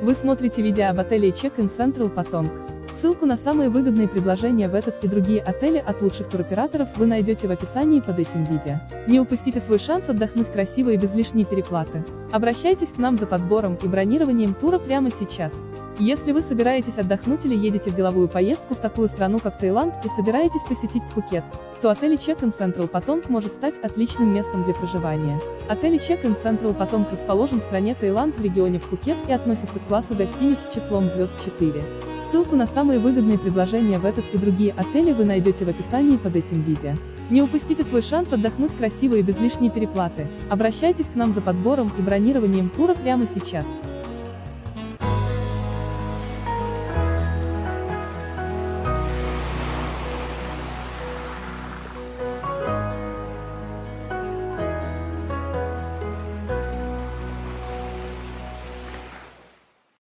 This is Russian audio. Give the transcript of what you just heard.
Вы смотрите видео об отеле Check-in Central Patong. Ссылку на самые выгодные предложения в этот и другие отели от лучших туроператоров вы найдете в описании под этим видео. Не упустите свой шанс отдохнуть красиво и без лишней переплаты. Обращайтесь к нам за подбором и бронированием тура прямо сейчас. Если вы собираетесь отдохнуть или едете в деловую поездку в такую страну, как Таиланд, и собираетесь посетить Пхукет, то отель Check-in Central Patong может стать отличным местом для проживания. Отель Check-in Central Patong расположен в стране Таиланд в регионе Пхукет и относится к классу гостиниц с числом звезд 4. Ссылку на самые выгодные предложения в этот и другие отели вы найдете в описании под этим видео. Не упустите свой шанс отдохнуть красиво и без лишней переплаты. Обращайтесь к нам за подбором и бронированием тура прямо сейчас.